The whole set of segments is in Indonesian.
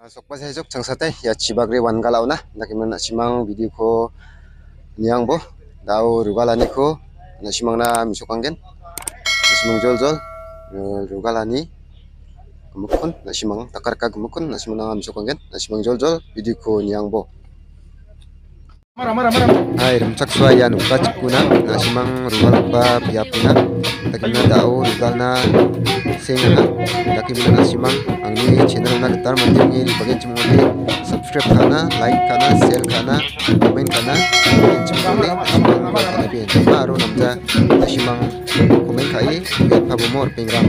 Sokpa sejok changsate ya chibagre wangalau na nakiman simang video ko niang bo dau rugalani ko na simang na misokanggen simang jol jol rugalani gemukun na simang takar ka gemukun na simang na misokanggen na simang jol jol video ko niang bo Ay, rumsak suwa cikuna, ya, nukba chikuna nasimang ba biapuna takimna dao rubalna sengana takimna nasimang angni channelna gitar mandirni bagian chimone subscribe kana like kana share kana komen kana chimone nasimang kana bi yang terbaru namja nasimang komen kai biapabu mor pengram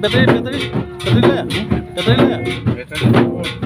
Battery battery battery ले battery ले battery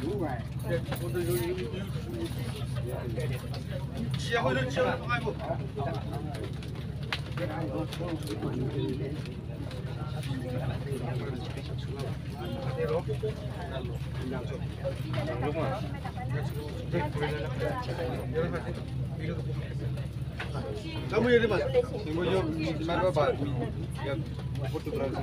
切回头切了，哎不。Kamu jadi mas, kamu jadi mas apa? Yang fotografi.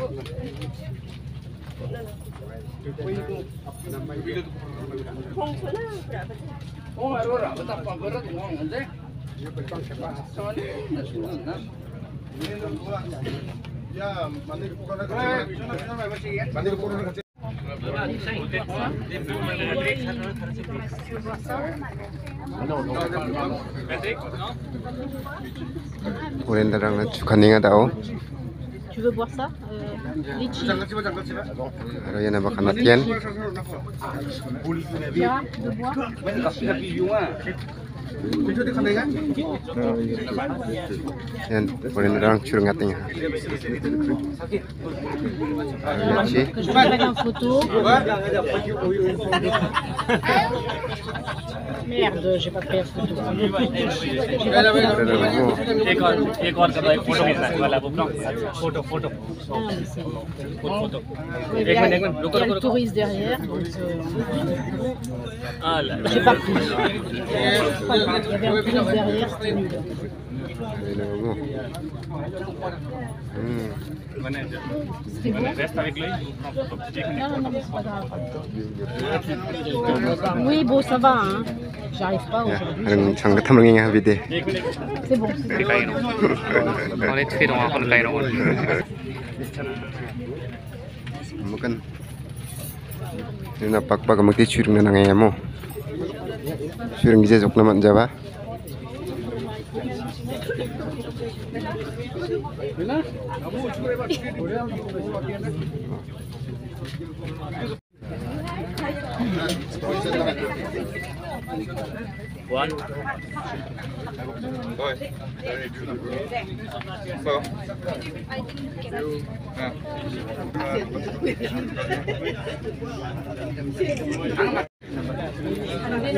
Ulen darang na chukhaninga dao. Tu veux boire ça euh, Litchi. Alors, il y en a pas canadienne. Boire, de boire. Yan, kunin na lang Merde, j'ai pas pris la photo. derrière euh, ah pas Il y avait un plus derrière, c'était nul. C'est bon. Reste avec l'œil. Non, non, mais c'est pas grave. Oui, bon, ça va. Hein. J'arrive pas aujourd'hui. C'est bon. On est très loin. On est très loin. Makan. Ini nampak pak kamu tidur dengan nangis Sürüngüce zoklaman jaba. One. Sorry. So.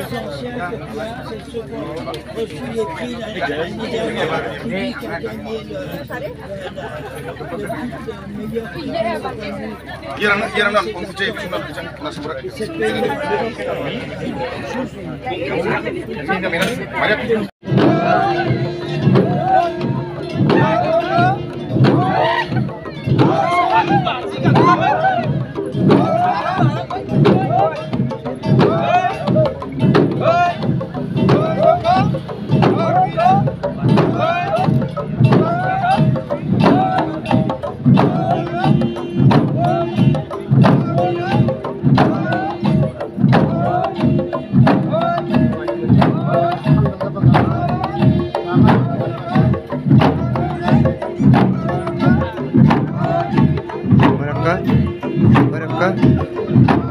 essentiel que tu Reçu prix qui a gagné le meilleur. का बर्फ का